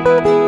Música